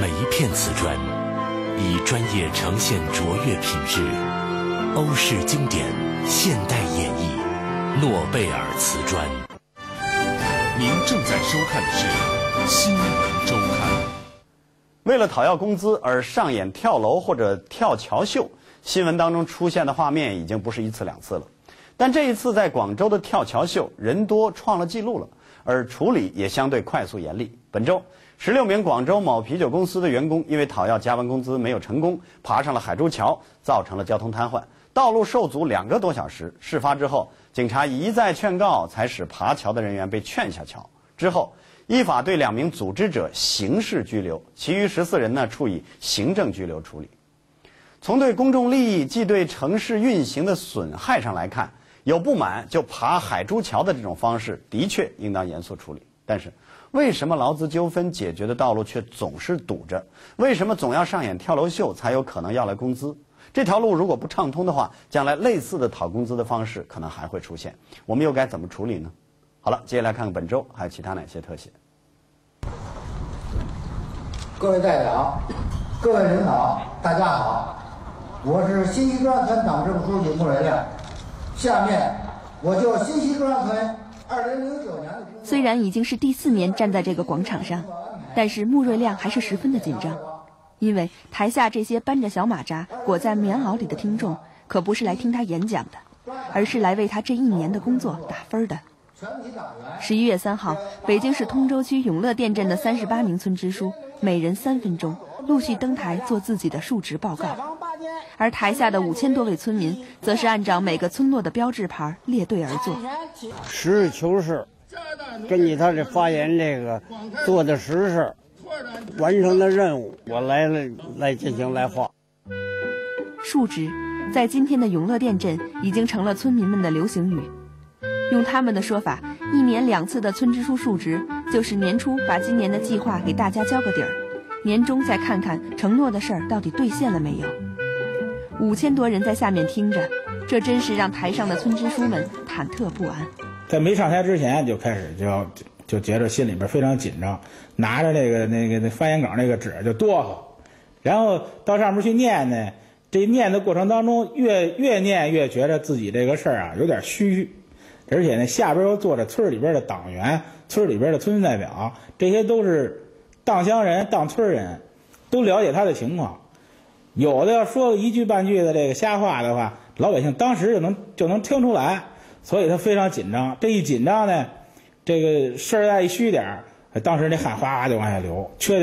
每一片瓷砖，以专业呈现卓越品质，欧式经典，现代演绎，诺贝尔瓷砖。您正在收看的是《新闻周刊》。为了讨要工资而上演跳楼或者跳桥秀，新闻当中出现的画面已经不是一次两次了。但这一次在广州的跳桥秀，人多创了记录了，而处理也相对快速严厉。本周，十六名广州某啤酒公司的员工因为讨要加班工资没有成功，爬上了海珠桥，造成了交通瘫痪，道路受阻两个多小时。事发之后，警察一再劝告，才使爬桥的人员被劝下桥。之后，依法对两名组织者刑事拘留，其余十四人呢处以行政拘留处理。从对公众利益即对城市运行的损害上来看，有不满就爬海珠桥的这种方式，的确应当严肃处理。但是，为什么劳资纠纷解决的道路却总是堵着？为什么总要上演跳楼秀才有可能要来工资？这条路如果不畅通的话，将来类似的讨工资的方式可能还会出现。我们又该怎么处理呢？好了，接下来看看本周还有其他哪些特写。各位代表、各位领导，大家好，我是新西庄村党支部书记穆瑞亮。下面我就新西庄村。虽然已经是第四年站在这个广场上，但是穆瑞亮还是十分的紧张，因为台下这些搬着小马扎、裹在棉袄里的听众，可不是来听他演讲的，而是来为他这一年的工作打分的。十一月三号，北京市通州区永乐店镇的三十八名村支书，每人三分钟，陆续登台做自己的述职报告。而台下的五千多位村民，则是按照每个村落的标志牌列队而坐。实事求是，根据他这发言，这个做的实事，完成的任务，我来了来进行来画。述职，在今天的永乐店镇已经成了村民们的流行语。用他们的说法，一年两次的村支书述职，就是年初把今年的计划给大家交个底儿，年终再看看承诺的事儿到底兑现了没有。五千多人在下面听着，这真是让台上的村支书们忐忑不安。在没上台之前就开始就要就觉着心里边非常紧张，拿着那个那个那发言稿那个纸就哆嗦，然后到上面去念呢，这念的过程当中越越念越觉得自己这个事儿啊有点虚。而且呢，下边又坐着村里边的党员、村里边的村代表，这些都是当乡人、当村人，都了解他的情况。有的要说一句半句的这个瞎话的话，老百姓当时就能就能听出来，所以他非常紧张。这一紧张呢，这个事儿再一虚点儿当时那汗哗哗就往下流，缺的。